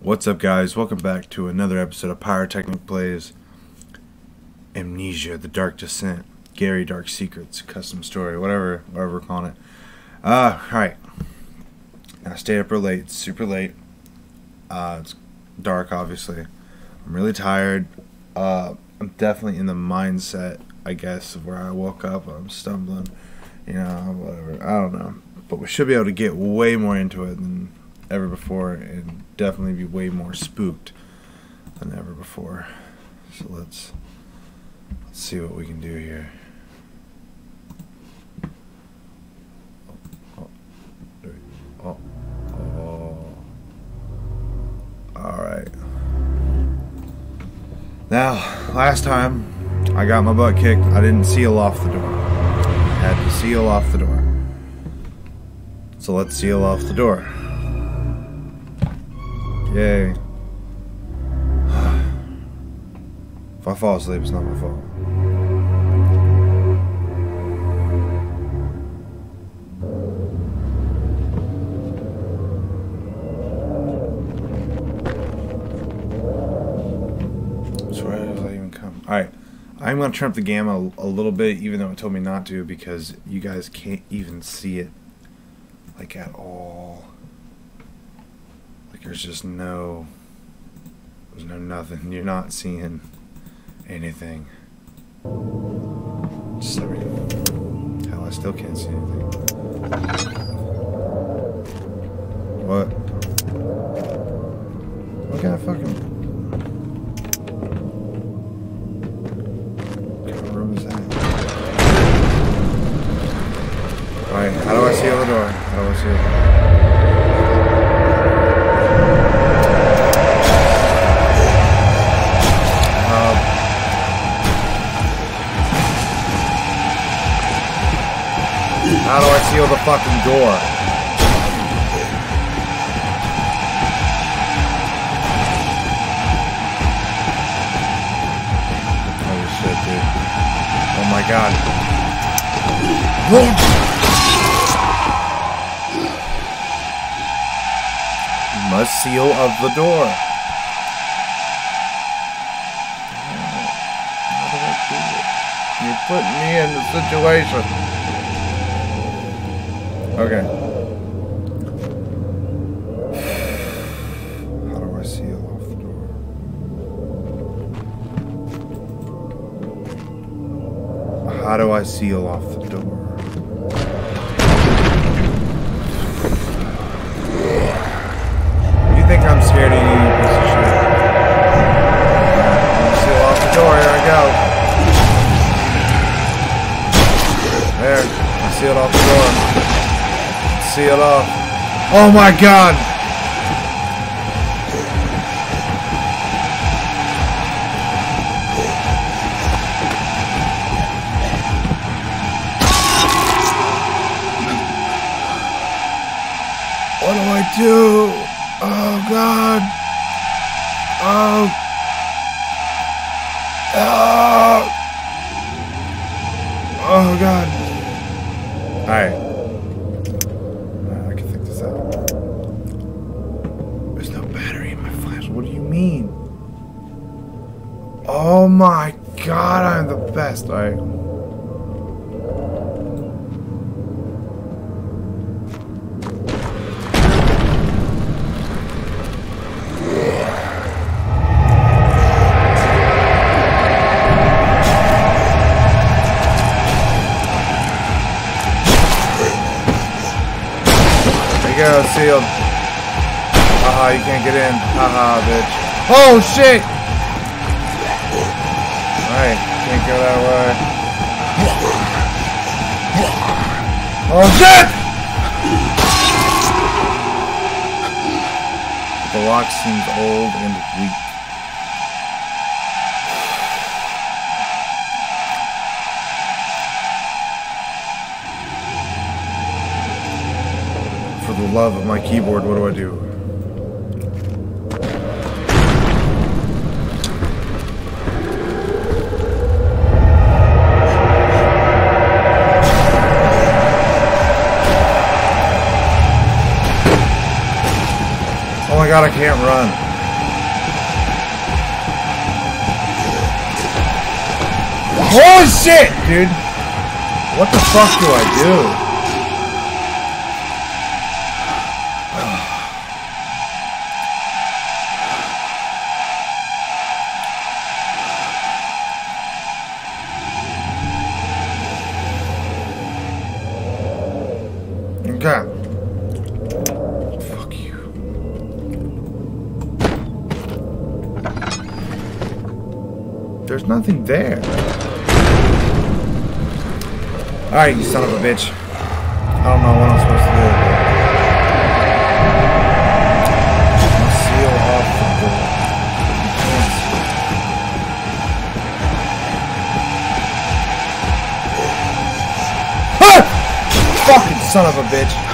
What's up, guys? Welcome back to another episode of Pyrotechnic Plays Amnesia, The Dark Descent, Gary Dark Secrets, Custom Story, whatever, whatever we're calling it. Uh, alright. I stayed up real late, super late. Uh, it's dark, obviously. I'm really tired. Uh, I'm definitely in the mindset, I guess, of where I woke up. I'm stumbling, you know, whatever. I don't know. But we should be able to get way more into it than ever before and definitely be way more spooked than ever before. So let's let's see what we can do here. Oh, oh, oh, oh, oh. All right. Now, last time I got my butt kicked, I didn't seal off the door. I had to seal off the door. So let's seal off the door. Yay. if I fall asleep, it's not my fault. I'm going to turn up the gamma a little bit, even though it told me not to, because you guys can't even see it, like, at all. There's just no there's no nothing. You're not seeing anything. Just everything. Hell, I still can't see anything. What? What kind of fucking How do I seal the fucking door? Holy shit, dude. Oh my god. Must seal of the door. How do I do it? You put me in the situation. Okay. How do I seal off the door? How do I seal off the door? You think I'm scared of you, piece of shit? Seal off the door, here I go. There, I sealed off the door. Seal. Oh my god! What do I do? Oh god. Oh. Oh. Oh god. I'm the best. Alright. There you go, sealed. Haha, you can't get in. Haha, bitch. Oh shit! Alright, can't go that way. Oh shit! The lock seems old and weak. For the love of my keyboard, what do I do? my god, I can't run. Holy shit, dude! What the fuck do I do? Nothing there. Alright, you son of a bitch. I don't know what I'm supposed to do. Seal off the door. Ah! Fucking son of a bitch.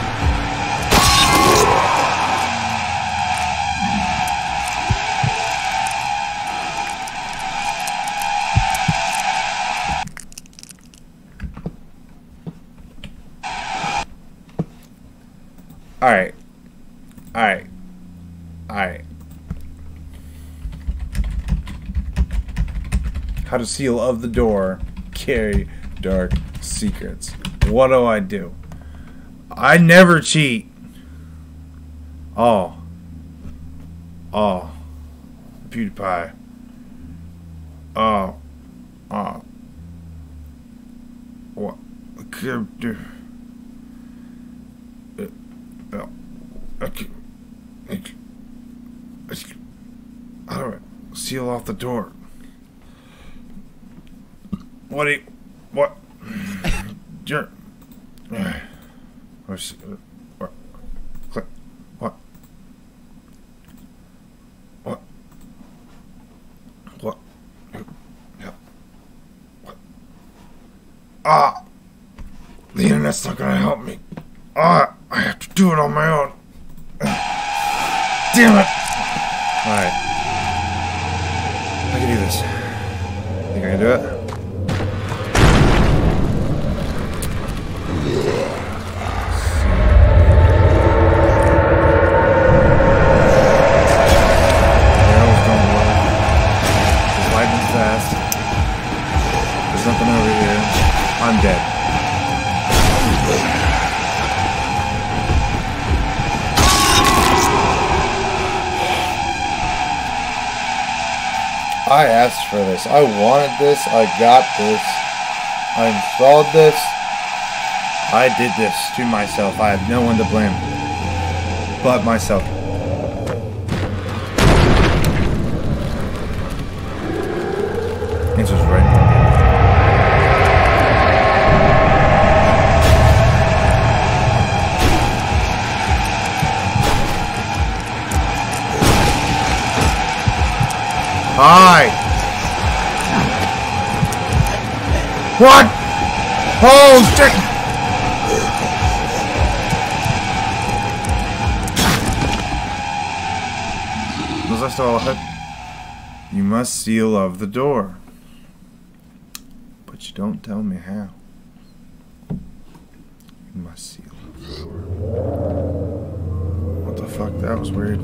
How to seal of the door. Gary dark secrets. What do I do? I never cheat. Oh. Oh. PewDiePie. Oh. Oh. What? Could do I seal off the door? What do you, what? You're, what? Click. What? What? What? Yeah. What? Ah! The internet's not gonna help me. Ah! I have to do it on my own. Damn it! Alright. I can do this. Think I can do it? This. I wanted this. I got this. I installed this. I did this to myself. I have no one to blame but myself. Answer's right. Hi. What? Oh shit! Still alive? You must seal of the door. But you don't tell me how. You must seal of the door. What the fuck? That was weird.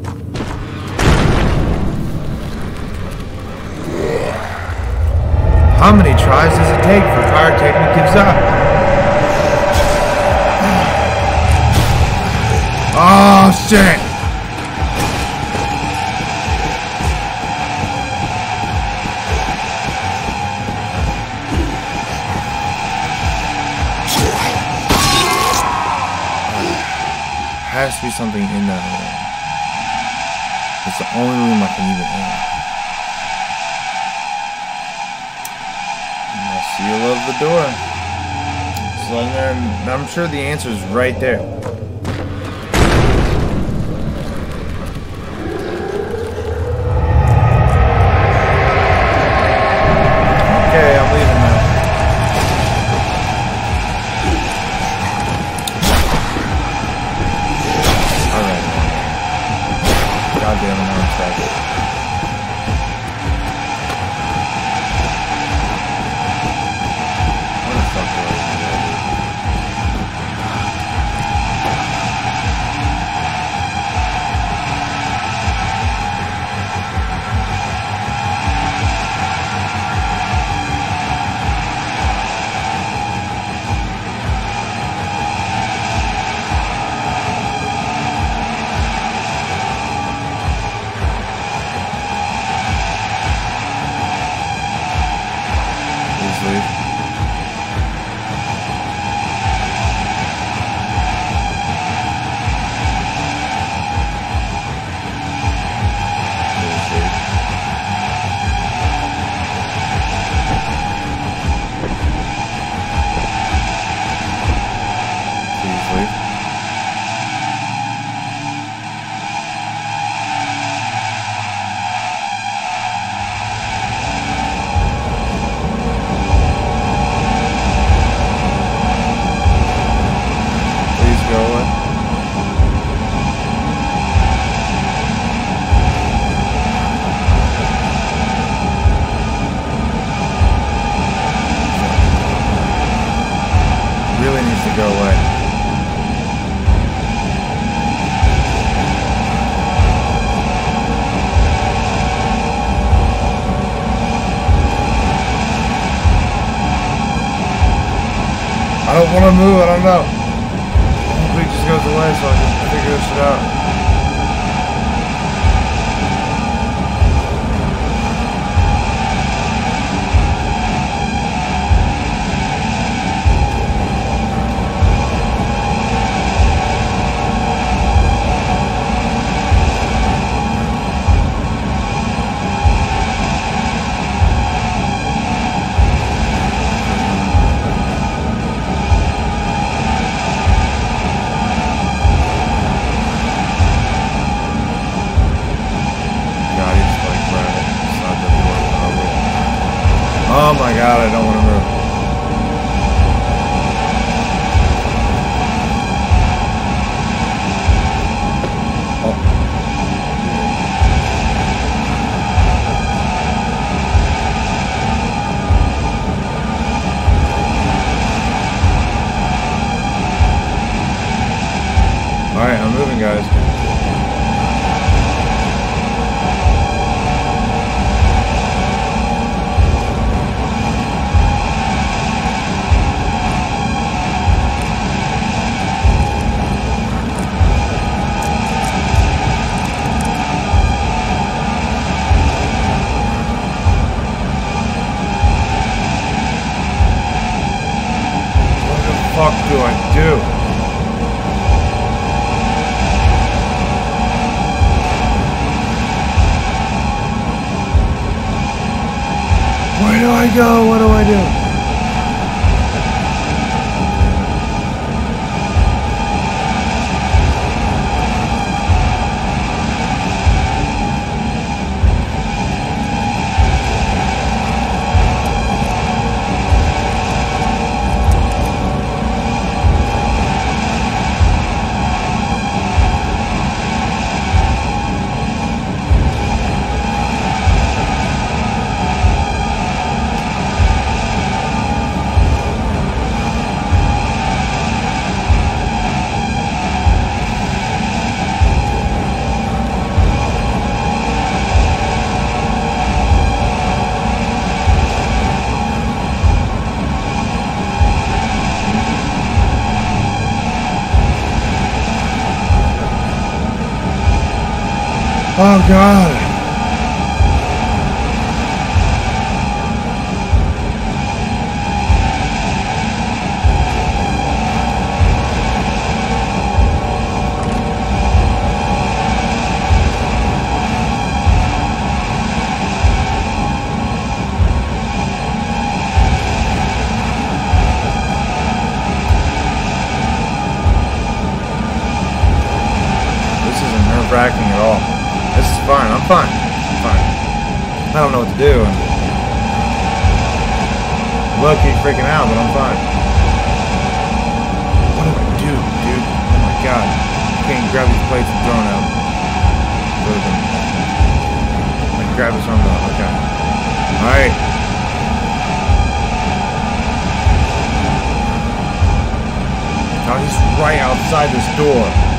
How many tries does it take for pyrotechnic gives up? Oh shit! Has to be something in that room. It's the only room I can even enter. Seal of the door. So I'm sure the answer is right there. Oh, God. grab this one though. Okay. Alright. Now he's right outside this door.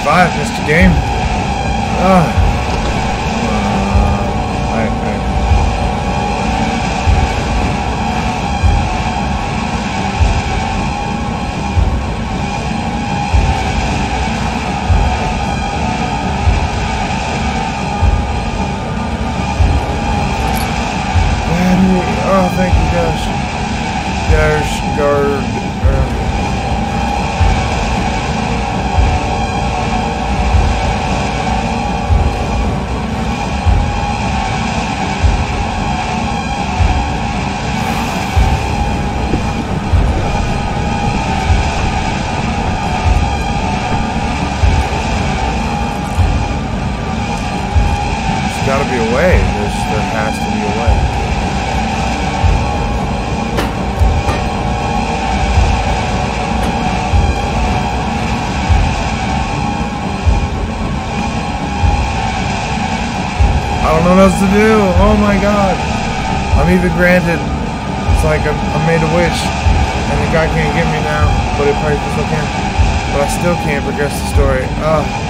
Survive, Mr. Game. Ah. Oh my god. I'm even granted. It's like I, I made a wish. And the guy can't get me now. But it probably still can. But I still can't progress the story. Ugh.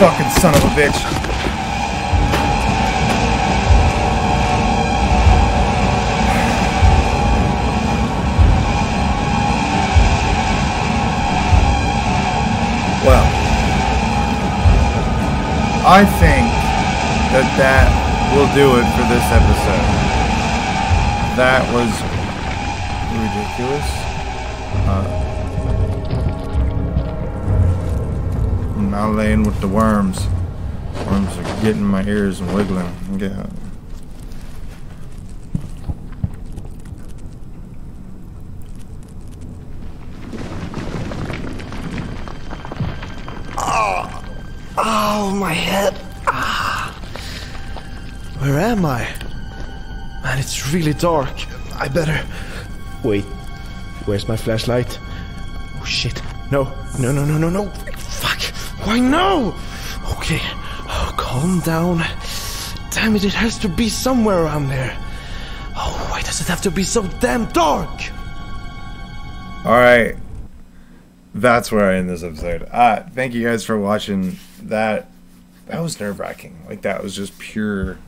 Fucking son of a bitch. Well, I think that that will do it for this episode. That was ridiculous. I'm now laying with the worms. Worms are getting my ears and wiggling. Yeah. Oh, my head. Ah. Where am I? Man, it's really dark. I better. Wait. Where's my flashlight? Oh, shit. No. No, no, no, no, no. Why no? Okay. Oh, calm down. Damn it, it has to be somewhere around there. Oh, why does it have to be so damn dark? Alright. That's where I end this episode. Uh, thank you guys for watching. That that was nerve wracking. Like that was just pure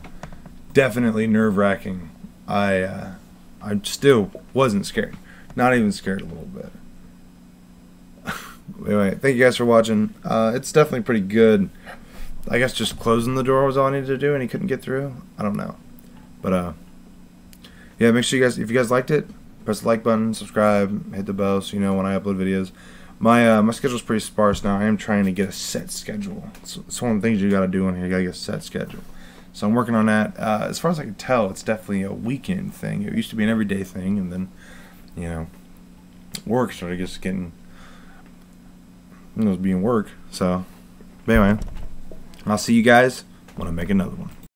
definitely nerve wracking. I uh, I still wasn't scared. Not even scared a little bit. Anyway, thank you guys for watching. Uh, it's definitely pretty good. I guess just closing the door was all I needed to do and he couldn't get through. I don't know. But uh yeah, make sure you guys if you guys liked it, press the like button, subscribe, hit the bell so you know when I upload videos. My uh, my schedule's pretty sparse now. I am trying to get a set schedule. It's, it's one of the things you got to do on here. You got to get a set schedule. So I'm working on that. Uh, as far as I can tell, it's definitely a weekend thing. It used to be an everyday thing, and then you know, work started just getting it was being work. So, anyway, I'll see you guys when I make another one.